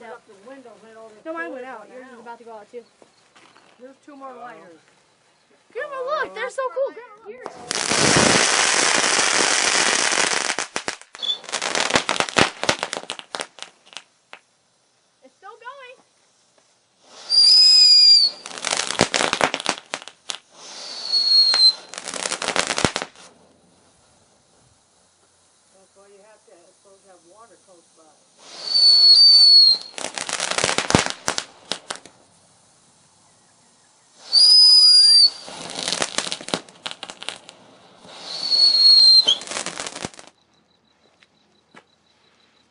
it. No. You need to Mine's open out. the windows and all this. No, mine went out. on the Yours is about to go out too. There's two more lighters. Grandma, look. They're so cool. Grandma, look. It's still going. That's why you have to, it's supposed to have water close by.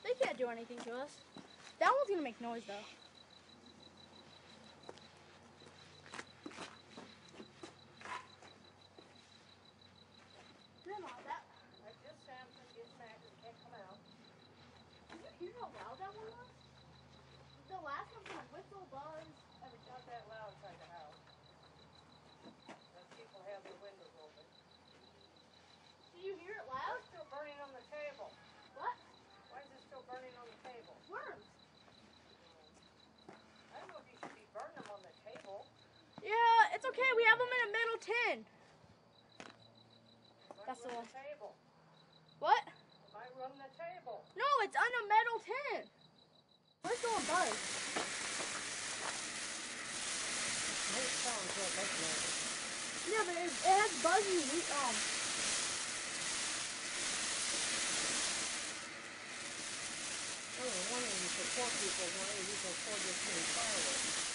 They can't do anything to us. That one's gonna make noise though. Grandma, that. I just Samson gets mad and can't come out. Did you hear how loud that one was? The last one was whistle buzz. It's not that loud inside the house. And people have their windows 10. That's the one. What? I run the table. No, it's on a metal tin. Where's the one buzz? Yeah, but it, it has buzzy um. People fireworks.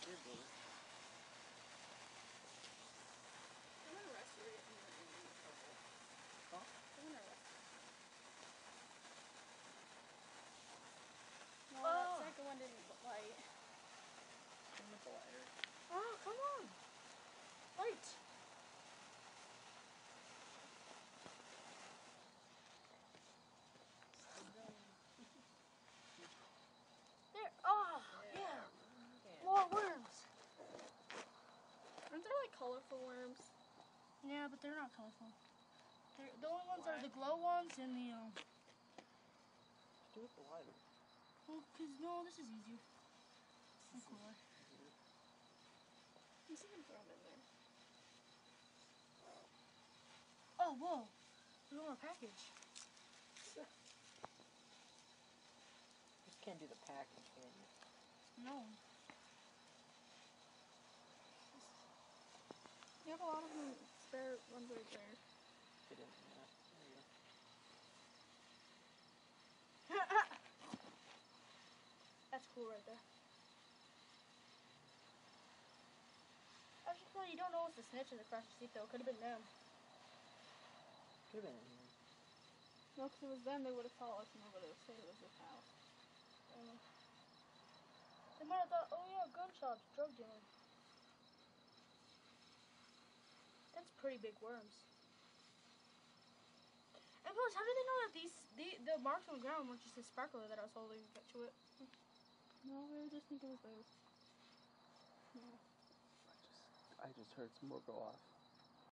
Oh, it did work. I'm gonna restore it in the, in the purple. Huh? I'm gonna restore it. No, Oh. that second one didn't light. with the lighter. Oh, come on. Light. There. Oh, yeah. More worms. Aren't there like colorful worms? Yeah, but they're not colorful. They're, the only ones are the glow ones and the um. Do with the lighter. Well, cause no, this is easier. And cooler. You see them throw them in there. Oh, whoa! There's one more package. Just can't do the package, can you? No. You have a lot of them spare ones right there. Get in there. There you go. That's cool right there. Actually, no, you don't know if the snitches across the seat though. Could have been them. Could have been in here. No, because it was them, they would have followed us and they would have said it was this house. Um, they might have thought, oh yeah, gunshots, drug dealing. That's pretty big worms. And plus, how did they know that these the, the marks on the ground were just a sparkler that I was holding to it? No, we were just thinking it was those. I just heard some more go off.